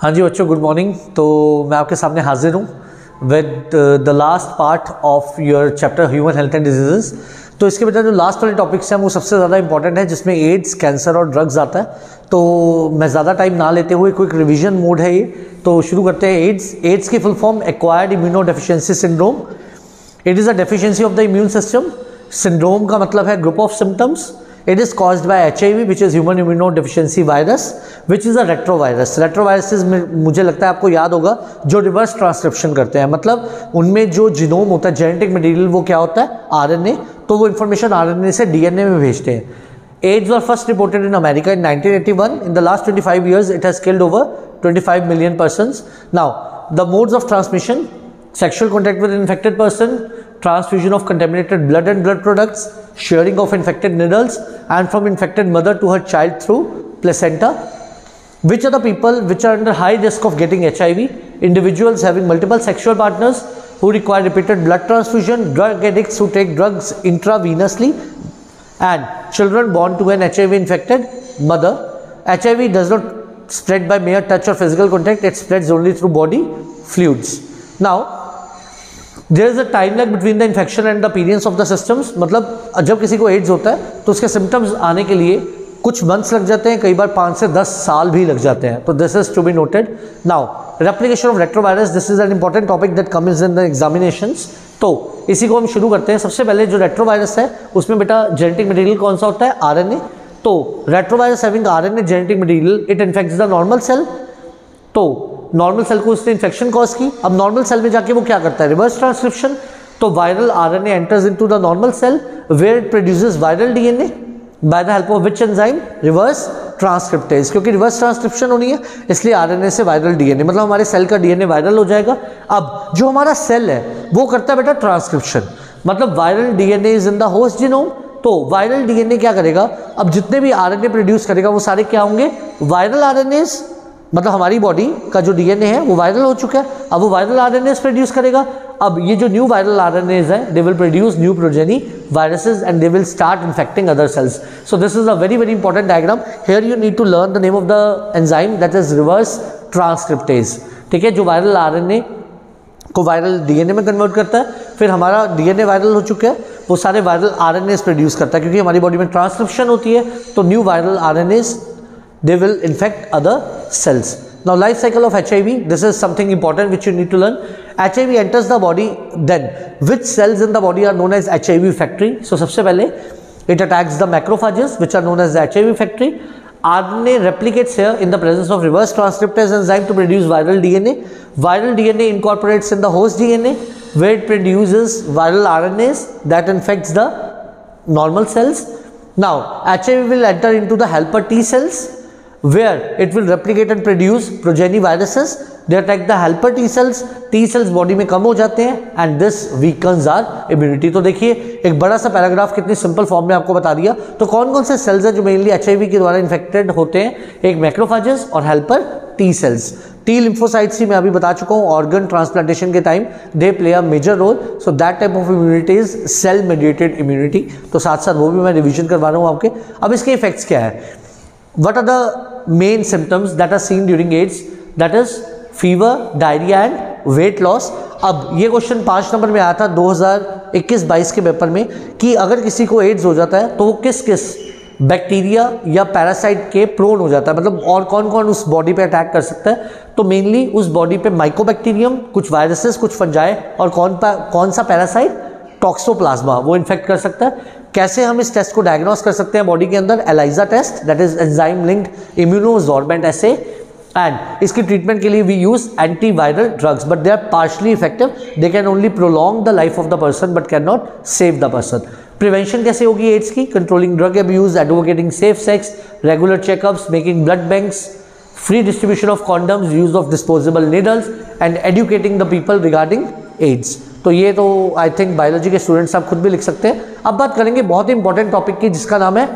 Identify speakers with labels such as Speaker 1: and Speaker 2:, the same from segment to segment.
Speaker 1: हाँ जी बच्चों good morning तो मैं आपके सामने हाजिर हूँ with the last part of your chapter human health and diseases तो इसके बजाय जो लास्ट वाले टॉपिक्स हैं, वो सबसे ज़्यादा इंपॉर्टेंट है, जिसमें एड्स कैंसर और ड्रग्स आता है। तो मैं ज़्यादा टाइम ना लेते हुए क्विक रिविजन मोड है ये। तो शुरू करते हैं एड्स एड्स की full form acquired immunodeficiency syndrome it is a deficiency of the immune system syndrome का मतलब है group of symptoms it is caused by HIV which is human immunodeficiency virus which is a retrovirus retroviruses मुझे लगता है आपको याद होगा जो रिवर्स ट्रांसक्रिप्शन करते हैं मतलब उनमें जो जिनोम होता है जेनेटिक मटेरियल वो क्या होता है आरएनए तो वो इन्फॉर्मेशन आरएनए से डीएनए में भेजते हैं AIDS were first reported in America in 1981. In the last 25 years, it has killed over 25 million persons. Now, the modes of transmission: sexual contact with an infected person, transfusion of contaminated blood and blood products, sharing of infected needles and from infected mother to her child through placenta. Which are the people which are under high risk of getting HIV? Individuals having multiple sexual partners who require repeated blood transfusion, drug addicts who take drugs intravenously and children born to an HIV infected mother. HIV does not spread by mere touch or physical contact, it spreads only through body fluids. Now, there is a time lag between the infection and the appearance of the systems मतलब जब किसी को ads होता है तो उसके symptoms आने के लिए कुछ मंथ्स लग जाते हैं, कई बार पाँच से दस साल भी लग जाते हैं। तो this is to be noted now replication of retrovirus this is an important topic that comes in the examination तो इसी को हम शुरू करते हैं। सबसे पहले जो रेट्रोवायरस है, उसमें बेटा जेनेटिक मटेरियल कौन सा होता है? आरएनए तो retrovirus having RNA genetic material it infects the normal cell तो नॉर्मल सेल को उसने इन्फेक्शन कॉज की। अब नॉर्मल सेल में जाके वो क्या करता है? रिवर्स ट्रांसक्रिप्शन तो viral RNA enters into the normal cell where it produces viral DNA by the help of which enzyme reverse transcriptase क्योंकि रिवर्स ट्रांसक्रिप्शन होनी है, इसलिए आरएनए से वायरल डीएनए मतलब हमारे सेल का डीएनए वायरल हो जाएगा। अब जो हमारा सेल है, वो करता है बेटा ट्रांसक्रिप्शन मतलब viral DNA is in the host genome तो वायरल डीएनए क्या करेगा? अब जितने भी आरएनए प्रोड्यूस करेगा, वो सारे क्या होंगे? वायरल आरएनएस मतलब हमारी बॉडी का जो डीएनए है, वो वायरल हो चुका है। अब वो वायरल आरएनए प्रोड्यूस करेगा। अब ये जो न्यू वायरल आरएनए है they will produce new progeny viruses and they will start infecting other cells so this is a very very important diagram here you need to learn the name of the enzyme that is reverse transcriptase ठीक है? जो viral RNA को viral DNA में convert करता है, फिर हमारा DNA viral हो चुका है, वो सारे वायरल आरएनए प्रोड्यूस करता है। क्योंकि हमारी बॉडी में ट्रांसक्रिप्शन होती है तो new viral RNA they will infect other cells. Now life cycle of HIV, this is something important which you need to learn. HIV enters the body then which cells in the body are known as HIV factory? So सबसे पहले it attacks the macrophages which are known as the HIV factory. RNA replicates here in the presence of reverse transcriptase enzyme to produce viral DNA. Viral DNA incorporates in the host DNA where it produces viral RNAs that infects the normal cells. Now HIV will enter into the helper T cells where it will replicate and produce progeny viruses. They attack the helper T cells. T cells body में कम हो जाते हैं and this weakens our immunity तो देखिए, एक बड़ा सा पैराग्राफ कितनी सिंपल फॉर्म में आपको बता दिया। तो कौन कौन से सेल्स हैं जो मेनली एच के द्वारा इन्फेक्टेड होते हैं? एक मैक्रोफाजेस और helper T cells T lymphocytes ही मैं अभी बता चुका हूँ ऑर्गन ट्रांसप्लांटेशन के time they play a major role so that type of immunity is cell mediated immunity तो साथ साथ वो भी मैं रिविजन करवा रहा हूँ आपके। अब इसके इफेक्ट्स क्या है? What are the main symptoms that are seen during AIDS? That is fever diarrhea and weight loss. अब ये क्वेश्चन पाँच नंबर में आया था 2021-22 के पेपर में कि अगर किसी को एड्स हो जाता है तो वो किस किस बैक्टीरिया या पैरासाइट के प्रोन हो जाता है। मतलब और कौन कौन उस बॉडी पे अटैक कर सकता है? तो मेनली उस बॉडी पे माइकोबैक्टीरियम कुछ वायरसेस कुछ फंजाए और कौन पा, कौन सा पैरासाइट टॉक्सोप्लाज्मा वो इन्फेक्ट कर सकता है। कैसे हम इस टेस्ट को डायग्नोस कर सकते हैं? बॉडी के अंदर ELISA test that is enzyme linked immunosorbent assay and इसकी ट्रीटमेंट के लिए we use anti viral drugs but they are partially effective they can only prolong the life of the person but can not save the person prevention कैसे होगी AIDS की? Controlling drug abuse advocating safe sex regular checkups making blood banks free distribution of condoms, use of disposable needles, and educating the people regarding AIDS. तो ये तो I think biology के students आप खुद भी लिख सकते हैं। अब बात करेंगे बहुत ही इंपॉर्टेंट टॉपिक की, जिसका नाम है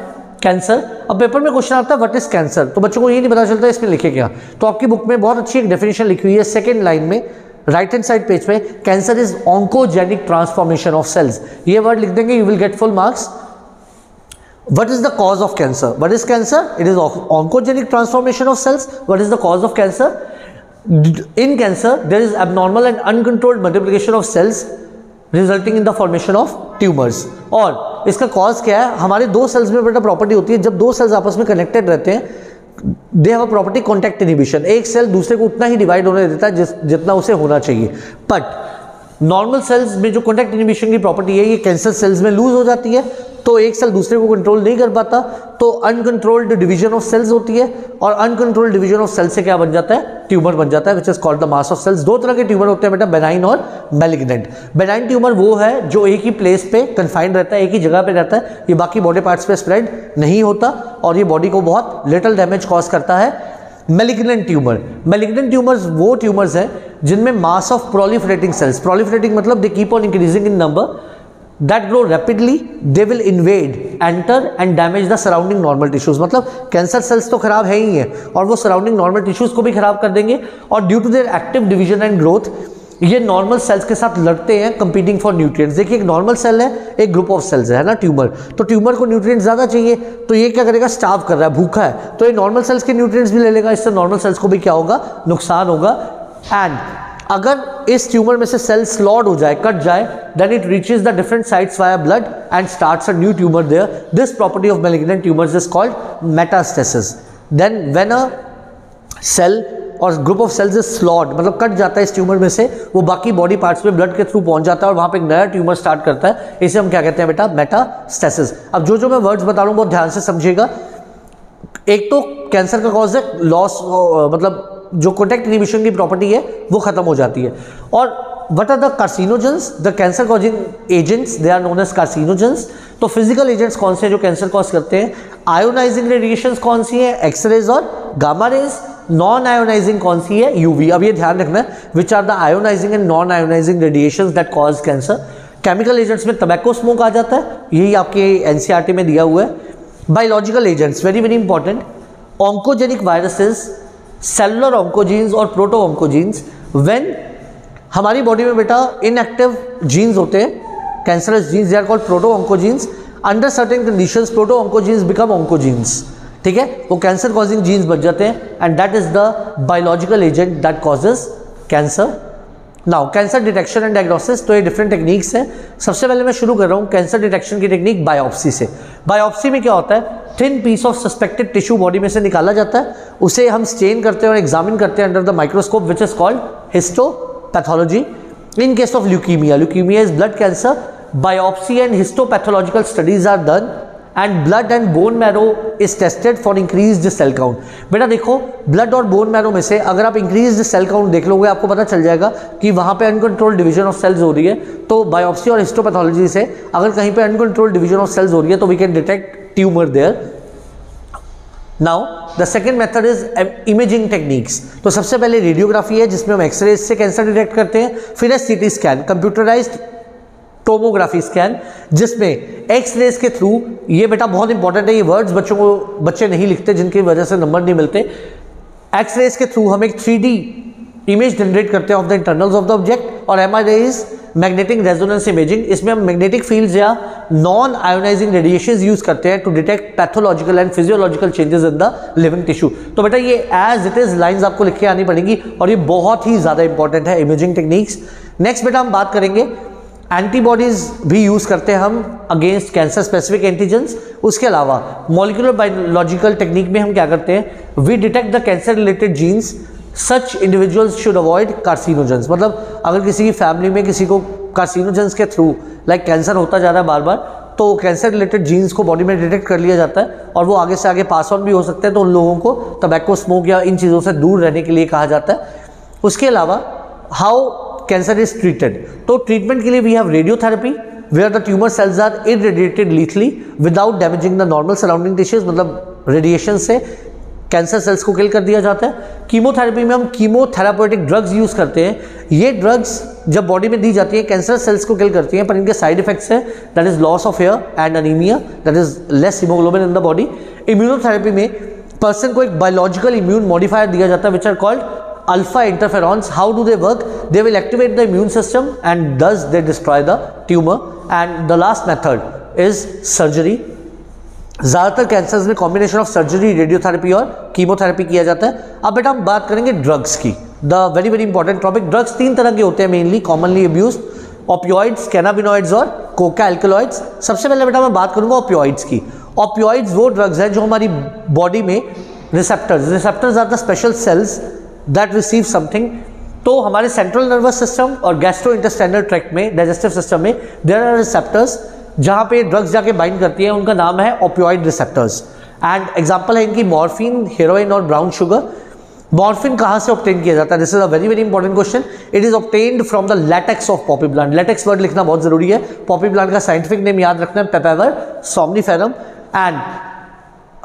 Speaker 1: कैंसर अब पेपर में क्वेश्चन आता है व्हाट इज़ कैंसर तो बच्चों को ये नहीं पता चलता, इसमें लिखे क्या? तो आपकी बुक में बहुत अच्छी एक डेफिनेशन लिखी हुई है सेकेंड लाइन में राइट हैंड साइड पेज पे cancer is oncogenic transformation of cells ये वर्ड लिख देंगे you will get full marks what is the cause of cancer? What is cancer? It is oncogenic transformation of cells what is the cause of cancer? In cancer, there is abnormal and uncontrolled multiplication of cells resulting in the formation of tumours और इसका cause क्या है? हमारे दो sales में बेटा property होती है। जब दो सेल्स आपस में कनेक्टेड रहते हैं they have a property contact inhibition एक सेल दूसरे को उतना ही डिवाइड होने देता है जिस, जितना उसे होना चाहिए। बट नॉर्मल सेल्स में जो कॉन्टैक्ट इनिबिशन की प्रॉपर्टी है, ये कैंसर सेल्स में लूज हो जाती है। तो एक सेल दूसरे को कंट्रोल नहीं कर पाता तो अनकंट्रोल्ड डिवीज़न ऑफ़ सेल्स होती है और अनकंट्रोल्ड डिवीज़न ऑफ़ सेल से क्या बन जाता है? ट्यूमर बन जाता है which is called the mass of cells दो तरह के ट्यूमर होते हैं बेटा बेनाइन और मेलिग्नेंट बेनाइन ट्यूमर वो है जो एक ही प्लेस पे कन्फाइंड रहता है, एक ही जगह पे रहता है, ये बाकी बॉडी पार्ट्स पे स्प्रेड नहीं होता और ये बॉडी को बहुत लिटल डैमेज कॉज करता है. मेलिग्नेंट ट्यूमर मेलिग्नेंट ट्यूमर्स वो ट्यूमर्स हैं जिनमें mass of proliferating cells proliferating मतलब they keep on increasing in number that grow rapidly they will invade enter and damage the surrounding normal tissues मतलब cancer cells तो खराब है ही है, और वो सराउंडिंग नॉर्मल टिश्यूज को भी खराब कर देंगे, और due to their active division and growth ये नॉर्मल सेल्स के साथ लड़ते हैं कंपीटिंग फॉर न्यूट्रिएंट्स देखिए, एक नॉर्मल सेल है, एक ग्रुप ऑफ़ सेल्स है ना ट्यूमर तो ट्यूमर को न्यूट्रिएंट्स ज़्यादा चाहिए तो ये क्या करेगा? स्टाव कर रहा है, भूखा है। तो ये नॉर्मल सेल्स के न्यूट्रिएंट्स भी ले लेगा, इससे नॉर्मल सेल्स को भी क्या होगा? नुकसान होगा। एंड अगर इस ट्यूमर में से सेल स्लॉड हो जाए, कट जाए then it reaches the different sites via blood and starts a new tumour there this property of malignant tumours is called metastasis then when a cell और group of cells is sloughed मतलब cut जाता है इस tumour में से, वो बाकी body parts में ब्लड के थ्रू पहुँच जाता है और वहाँ पे एक नया ट्यूमर स्टार्ट करता है। इसे हम क्या कहते हैं बेटा? मेटास्टेसिस अब जो जो मैं वर्ड्स बता रहा हूँ, बहुत ध्यान से समझिएगा। एक तो कैंसर का कॉज है लॉस मतलब जो कॉन्टैक्ट इनिबिशन की प्रॉपर्टी है, वो खत्म हो जाती है। और what are the carcinogens the cancer causing agents they are known as carcinogens तो फ़िज़िकल एजेंट्स कौन से जो कैंसर कॉज करते हैं? आयोनाइजिंग रेडिएशन कौन सी है? एक्सरेज और गामा रेज नॉन आयोनाइजिंग कौन सी है? यूवी अब ये ध्यान रखना है which are the ionising and non ionising radiation that cause cancer chemical agents में टबैको स्मोक आ जाता है। यही आपके एनसीआरटी में दिया हुआ है। Biological agents very very important oncogenic viruses cellular oncogenes और प्रोटो ऑन्कोजीन्स वेन हमारी बॉडी में बेटा इनएक्टिव जीन्स होते हैं cancerous genes they are called proto oncogenes under certain condition proto oncogenes become oncogenes ठीक है? वो कैंसर कॉजिंग जीन्स बच जाते हैं and that is the biological agent that causes cancer now cancer detection and diagnosis तो ये different techniques हैं। सबसे पहले मैं शुरू कर रहा हूँ कैंसर डिटेक्शन की टेक्निक बायोप्सी से। बायोप्सी में क्या होता है? Thin piece of suspected tissue body में से निकाला जाता है। उसे हम स्टेन करते हैं और एग्जामिन करते हैं under the microscope which is called histopathology in case of leukaemia leukaemia is blood cancer biopsy and histopathological studies are done and blood and bone marrow is tested for increase cell count बेटा देखो blood और bone marrow में से अगर आप increase cell count देख लोगे, आपको पता चल जाएगा कि वहाँ पे अनकंट्रोल डिवीज़न ऑफ़ सेल्स हो रही है। तो बायोप्सी और हिस्टोपैथोलॉजी से अगर कहीं पे अनकंट्रोल डिवीज़न ऑफ़ सेल्स हो रही है तो we can detect tumour there now the second method is imaging techniques तो सबसे पहले रेडियोग्राफी है, जिसमें हम एक्सरे से कैंसर डिटेक्ट करते हैं, फिर है CT scan computerised tomography scan, जिसमें एक्स रेज के थ्रू, ये बेटा बहुत इंपॉर्टेंट है, ये वर्ड्स बच्चों को, बच्चे नहीं लिखते, जिनकी वजह से नंबर नहीं मिलते। एक्स रेज के थ्रू हम एक थ्री इमेज जनरेट करते हैं of the internals of the object और M I is magnetic resonance imaging इसमें हम मैग्नेटिक फील्ड्स या नॉन आयोनाइजिंग रेडिएशन यूज़ करते हैं to detect pathological and physiological changes in the living tissue तो बेटा ये एज इट इज़ लाइंस आपको लिख के आनी पड़ेगी, और ये बहुत ही ज़्यादा इंपॉर्टेंट है इमेजिंग टेक्निक्स नेक्स्ट बेटा हम बात करेंगे एंटीबॉडीज भी यूज़ करते हैं हम अगेंस्ट कैंसर स्पेसिफिक एंटीजेंस उसके अलावा मॉलिकुलर बायोलॉजिकल टेक्निक में हम क्या करते हैं? We detect the cancer related genes such individuals should avoid carcinogens मतलब अगर किसी की फैमिली में किसी को कार्सिनोजेंस के थ्रू लाइक कैंसर होता जा रहा है बार बार तो कैंसर रिलेटेड जीन्स को बॉडी में डिटेक्ट कर लिया जाता है और वो आगे से आगे पास ऑन भी हो सकते हैं तो उन लोगों को टबैको स्मोक या इन चीज़ों से दूर रहने के लिए कहा जाता है। उसके अलावा हाउ कैंसर इज़ ट्रीटेड तो ट्रीटमेंट के लिए we have radiotherapy where the tumour cells are irradiated lethally without damaging the normal surrounding tissues मतलब रेडिएशन से कैंसर सेल्स को किल कर दिया जाता है। कीमोथेरेपी में हम कीमोथेरापोटिक ड्रग्स यूज़ करते हैं। ये ड्रग्स जब बॉडी में दी जाती है कैंसर सेल्स को किल करती हैं, पर इनके साइड इफेक्ट्स हैं। That is loss of hair and anaemia that is less haemoglobin in the body immunotherapy में पर्सन को एक बायोलॉजिकल इम्यून मॉडिफायर दिया जाता है which are called alpha interferons how do they work they will activate the immune system and does they destroy the tumour and the last method is surgery ज़्यादातर cancers में combination of surgery radiotherapy और chemotherapy किया जाता है। अब बेटा हम बात करेंगे ड्रग्स की। The very very important topic drugs तीन तरह के होते हैं mainly commonly abuse opioids cannabinoids और कोका एल्कोलॉइड्स सबसे पहले बेटा मैं बात करूँगा ओपियोइड्स की। ओपियोइड्स वो ड्रग्स हैं जो हमारी बॉडी में receptors receptors are the special cells that receive something तो हमारे सेंट्रल नर्वस सिस्टम और गैस्ट्रो इंटेस्टाइनल ट्रैक्ट में डाइजेस्टिव सिस्टम में देर आर रिसेप्टर्स जहाँ पे ड्रग्स जाके बाइंड करती है, उनका नाम है ओपियोइड रिसेप्टर्स एंड एग्ज़ाम्पल है इनकी मॉर्फिन हेरोइन और ब्राउन शुगर मॉर्फिन कहाँ से ऑप्टेन किया जाता है? This is a very very important question it is obtained from the latex of poppy plant latex word लिखना बहुत ज़रूरी है। पॉपी प्लांट का साइंटिफिक नेम याद रखना है papaver somniferum and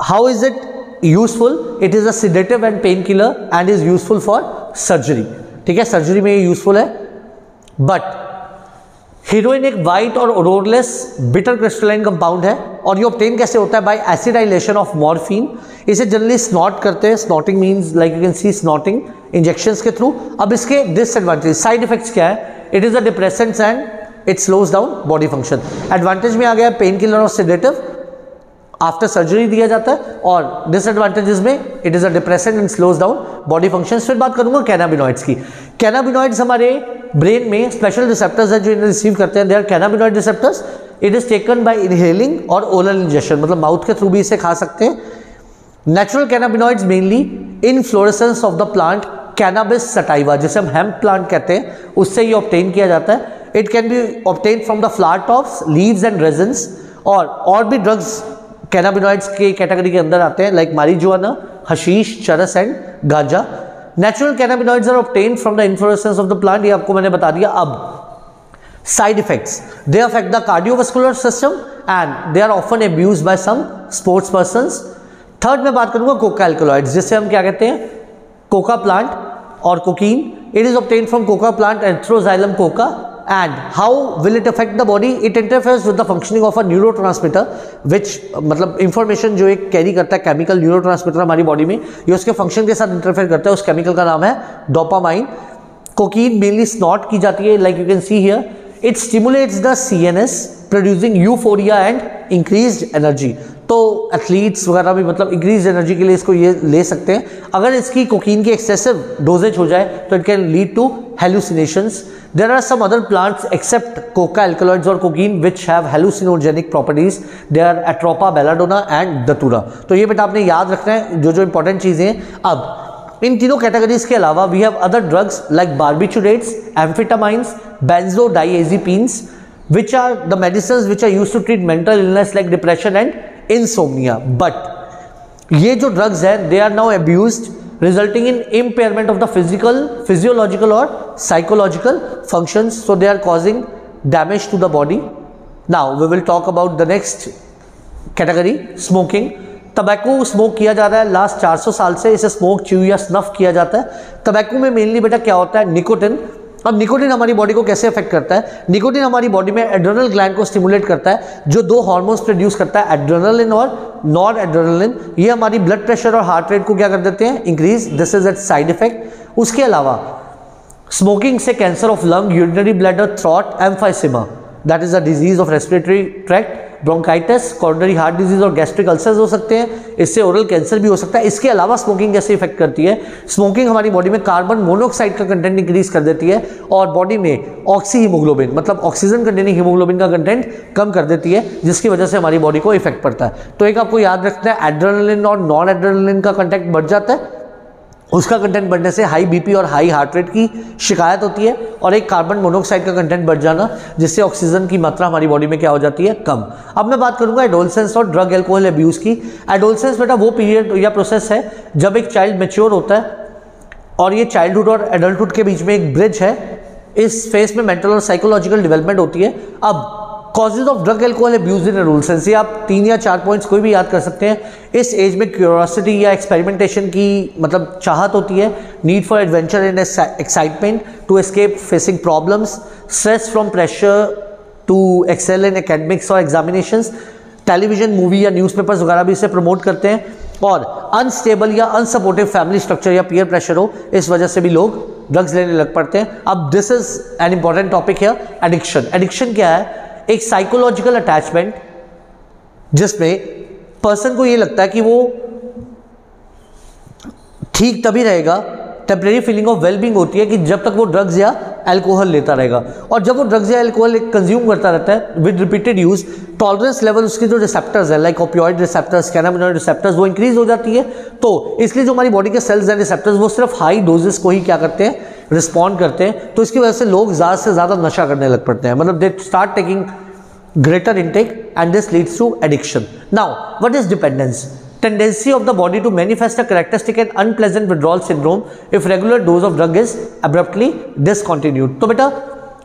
Speaker 1: how is it useful it is a sedative and pain killer and is useful for surgery ठीक है सर्जरी में ये यूजफुल है. बट हीरोइन एक वाइट और ओरोरलेस बिटर क्रिस्टलाइन कंपाउंड है. और ये ऑप्टेन कैसे होता है? बाय एसिडाइलेशन ऑफ़ मॉर्फिन इसे जनरली स्नॉट करते हैं. Snorting means like you can see snorting injection के थ्रू अब इसके डिसएडवांटेज साइड इफेक्ट्स क्या है? It is a depressant and it slows down body function advantage में आ गया पेन किलर और सेडेटिव आफ्टर सर्जरी दिया जाता है और डिसएडवांटेजेस में it is a depressant and slows down body function फिर बात करूँगा कैनाबिनॉइड्स की। कैनाबिनॉइड्स हमारे ब्रेन में स्पेशल रिसेप्टर्स है जो इन्हें रिसीव करते हैं। They are cannabinoid receptors it is taken by inhaling और ओरल इंजेक्शन मतलब माउथ के थ्रू भी इसे खा सकते हैं। Natural cannabinoids mainly inflorescence of the plant cannabis sativa जिसे हम हेम्प प्लांट कहते हैं, उससे ये ऑप्टेन किया जाता है। It can be obtain from the flower tops leaves and resins और और भी ड्रग्स कैनाबिनॉइड्स के कैटेगरी के अंदर आते हैं like marijuana hashish charas and ganja natural cannabinoids are obtain from the inflorescence of the plant ये आपको मैंने बता दिया अब. Side effects they affect the cardiovascular system and they are often abuse by some sports person third में बात करूँगा Coca alkaloids जिससे हम क्या कहते हैं? कोका प्लांट और cocaine it is obtain from coca plant erythroxylum coca and will it affect the body it it with the functioning of a neurotransmitter which मतलब इंफॉर्मेशन जो एक कैरी करता है केमिकल न्यूरो ट्रांसमीटर हमारी body में, ये उसके फ़ंक्शन के साथ इंटरफेयर करता है। उस केमिकल का नाम है डोपामाइन कोकीन मेनली स्नॉट की जाती है like you can see here it stimulates the C N S producing euphoria and increase energy तो एथलीट्स वगैरह भी मतलब इंक्रीज एनर्जी के लिए इसको ये ले सकते हैं अगर इसकी कोकीन की एक्सेसिव डोजेज हो जाए तो it can lead to hallucinations There are some other plants except coca alkaloids or cocaine which have hallucinogenic properties. They are Atropa, belladonna and datura. तो ये बेटा आपने याद रखना है जो जो इंपॉर्टेंट चीज़ें हैं अब इन तीनों कैटेगरीज के अलावा we have other drugs like barbiturates amphetamines benzodiazepines which are the medicines which are used to treat mental illness like depression and insomnia but ये जो drugs हैं they are now abused resulting in impairment of the physical physiological or psychological functions so they are causing damage to the body now we will talk about the next category smoking tobacco smoke किया जा रहा है last 400 साल से इसे smoke chew या snuff किया जाता है तबैको में मेनली बेटा क्या होता है निकोटिन अब निकोटिन हमारी बॉडी को कैसे अफेक्ट करता है? निकोटिन हमारी बॉडी में एड्रेनल ग्लैंड को स्टिमुलेट करता है, जो दो हार्मोन्स प्रोड्यूस करता है एड्रेनलिन और नॉन एड्रेनलिन ये हमारी ब्लड प्रेशर और हार्ट रेट को क्या कर देते हैं? Increase this is at side effect उसके अलावा स्मोकिंग से कैंसर ऑफ़ लंग यूरिनरी और throat emphysema that is a disease of respiratory tract bronchitis coronary heart disease और गैस्ट्रिक अल्सर्स हो सकते हैं। इससे ओरल कैंसर भी हो सकता है। इसके अलावा स्मोकिंग कैसे इफ़ेक्ट करती है? स्मोकिंग हमारी बॉडी में कार्बन मोनोऑक्साइड का कंटेंट इंक्रीज कर देती है और बॉडी में ऑक्सी हीमोग्लोबिन मतलब ऑक्सीजन कंटेनिंग हीमोग्लोबिन का कंटेंट कम कर देती है, जिसकी वजह से हमारी बॉडी को इफ़ेक्ट पड़ता है। तो एक आपको याद रखना है एड्रेनलिन और नॉन एड्रेनलिन का कंटेंट बढ़ जाता है। उसका कंटेंट बढ़ने से हाई बीपी और हाई हार्ट रेट की शिकायत होती है और एक कार्बन मोनोऑक्साइड का कंटेंट बढ़ जाना, जिससे ऑक्सीजन की मात्रा हमारी बॉडी में क्या हो जाती है? कम। अब मैं बात करूँगा एडोलसेंस और ड्रग एल्कोहल अब्यूज़ की। एडोलसेंस बेटा, वो पीरियड या प्रोसेस है जब एक चाइल्ड मेच्योर होता है और ये चाइल्डहुड और एडल्टहुड के बीच में एक ब्रिज है। इस फेस में मेंटल और साइकोलॉजिकल डेवलपमेंट होती है। अब causes of drug alcohol abuse in adolescence ये आप तीन या चार पॉइंट्स कोई भी याद कर सकते हैं, इस एज में क्यूरोसिटी या एक्सपेरिमेंटेशन की मतलब चाहत होती है need for adventure and excitement to escape facing problems stress from pressure to excel in academics और एग्जामिनेशन टेलीविज़न मूवी या न्यूज़पेपर्स वगैरह भी इसे प्रमोट करते हैं। और अनस्टेबल या अनसपोर्टिव फैमिली स्ट्रक्चर या पीयर प्रेशर हो, इस वजह से भी लोग ड्रग्स लेने लग पड़ते हैं। अब this is an important topic है एडिक्शन एडिक्शन क्या है? एक साइकोलॉजिकल अटैचमेंट जिसमें पर्सन को ये लगता है कि वो ठीक तभी रहेगा टेम्परेरी फीलिंग ऑफ़ वेलबींग होती है कि जब तक वो ड्रग्स या एल्कोहल लेता रहेगा। और जब वो ड्रग्स या एल्कोहल कंज्यूम करता रहता है with repeated use tolerance level उसके जो रिसेप्टर्स है like opioid receptors cannabinoid receptors वो इंक्रीज हो जाती है। तो इसलिए जो हमारी बॉडी के सेल्स हैं रिसेप्टर्स वो सिर्फ़ हाई डोजेस को ही क्या करते हैं रिस्पॉन्ड करते हैं तो इसकी वजह से लोग ज़्यादा से ज़्यादा नशा करने लग पड़ते हैं। मतलब they start taking greater intake and this leads to addiction now what is dependence tendency of the body to manifest a characteristic and unpleasant withdrawal syndrome if regular dose of drug is abruptly discontinued तो बेटा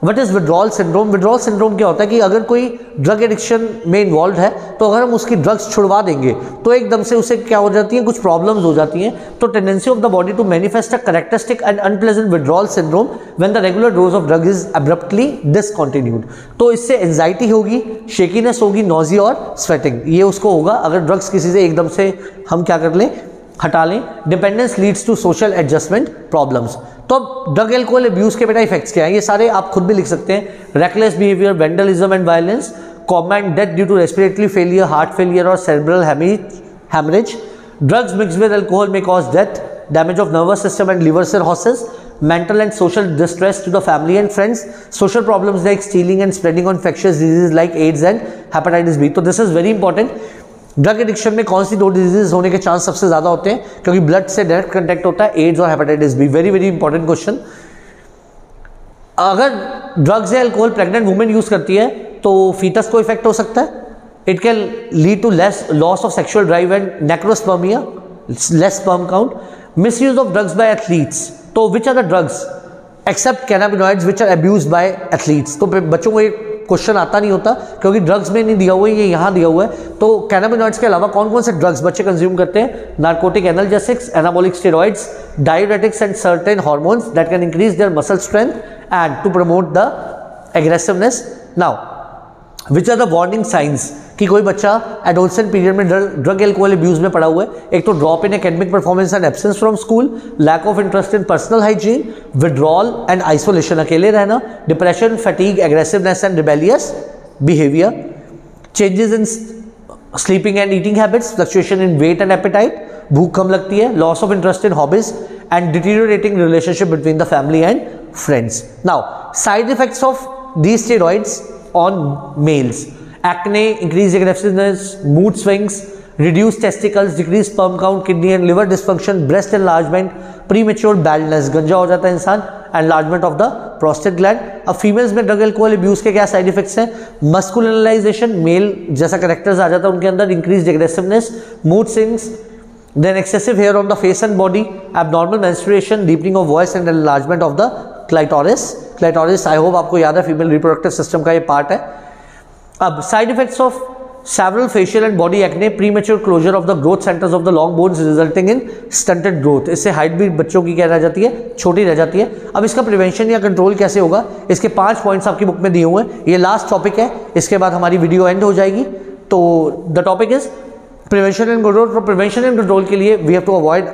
Speaker 1: what is withdrawal syndrome withdrawal syndrome क्या होता है कि अगर कोई drug addiction में involve है तो अगर हम उसकी ड्रग्स छुड़वा देंगे तो एकदम से उसे क्या हो जाती है? कुछ प्रॉब्लम्स हो जाती हैं। तो tendency of the body to manifest a characteristic and unpleasant withdrawal syndrome when the regular dose of drug is abruptly discontinued तो इससे एंजाइटी होगी शेकीनेस होगी नोजी और स्वेटिंग ये उसको होगा। अगर ड्रग्स किसी से एकदम से हम क्या कर लें? हटा लें। Dependence leads to social adjustment problems तो ड्रग एल्कोहल एब्यूज के बेटा इफेक्ट्स क्या है? ये सारे आप खुद भी लिख सकते हैं। Reckless behaviour vandalism and violence common death due to respiratory failure heart failure और cerebral haemorrhage drugs mix with alcohol में cause death damage of nervous system and liver से houses mental and social distress to the family and friends social problems like stealing and spreading infectious disease like AIDS and hepatitis B तो this is very important drug addiction में कौन सी दो disease होने के chance सबसे ज़्यादा होते हैं? क्योंकि ब्लड से डायरेक्ट कंटेक्ट होता है एड्स और hepatitis B very very important question अगर ड्रग्स या अल्कोहल प्रेग्नेंट वुमेन यूज़ करती है तो फीटस को इफ़ेक्ट हो सकता है। It can lead to less loss of sexual drive and necrospermia less sperm count misuse of drugs by athletes तो which are the drugs except cannabinoids which are abuse by athletes तो बच्चों को एक question आता नहीं होता, क्योंकि drugs में नहीं दिया हुआ है, ये यहाँ दिया हुआ है। तो कैनाबिनॉइड्स के अलावा कौन कौन से ड्रग्स बच्चे कंज्यूम करते हैं? Narcotic analgesics anabolic steroids diabetics and certain hormones that can increase their muscle strength and to promote the aggressiveness now which are the warning signs कि कोई बच्चा एडोलसेंट पीरियड में ड्रग एल्कोहल अब्यूज में पड़ा हुआ है। एक तो drop in academic performance and absence from school lack of interest in personal hygiene withdrawal and isolation अकेले रहना depression fatigue aggressiveness and rebellious behaviour changes in sleeping and eating habits fluctuation in weight and appetite भूख कम लगती है loss of interest in hobbies and deteriorating relationship between the family and friends now side effects of the steroids on males acne increase aggressiveness mood swings reduce testicles decrease sperm count kidney and liver dysfunction breast enlargement largement premature balance गंजा हो जाता है इंसान and largement of the prostate gland अब females में drug alcohol abuse के क्या side effects हैं मस्कुलरलाइजेशन मेल जैसा करेक्टर्स आ जाता है उनके अंदर increase aggressiveness mood swings then excessive hair on the face and body abnormal menstruation deepening of voice and and of the clitoris clitoris I hope आपको याद है फीमेल रिप्रोडक्टिव सिस्टम का ये पार्ट है। अब side effects of several facial and body acne, premature closure of the growth centers of the long bones resulting in stunted growth. इससे height भी बच्चों की क्या रह जाती है? छोटी रह जाती है। अब इसका प्रिवेंशन या कंट्रोल कैसे होगा? इसके पाँच पॉइंट्स आपकी बुक में दिए हुए हैं। ये लास्ट टॉपिक है। इसके बाद हमारी वीडियो एंड हो जाएगी। तो the topic is prevention and control for prevention and control के लिए we have to avoid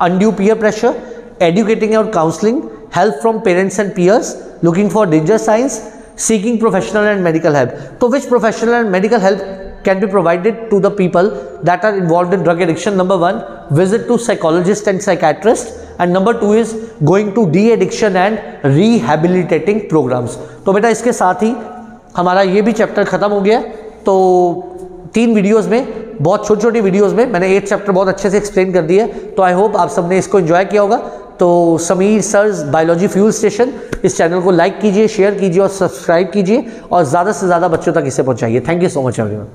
Speaker 1: undue peer pressure educating और counselling help from parents and peers looking for danger signs seeking professional and medical help. So which professional and medical help can be provided to the people that are involved in drug addiction? Number one, visit to psychologist and psychiatrist. And number two is going to de-addiction and rehabilitating programs. तो बेटा इसके साथ ही हमारा ये भी chapter ख़त्म हो गया तो तीन वीडियोस में बहुत छोटी छोटी वीडियोस में मैंने एक चैप्टर बहुत अच्छे से एक्सप्लेन कर दिया तो आई होप आप सबने इसको एंजॉय किया होगा तो Sameer sir biology fuel station, इस चैनल को लाइक कीजिए, शेयर कीजिए और सब्सक्राइब कीजिए और ज़्यादा से ज़्यादा बच्चों तक इसे पहुँचाइए। Thank you so much everyone